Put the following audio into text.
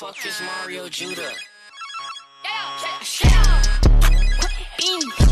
fuck this Mario Judah? Yeah, yeah, yeah.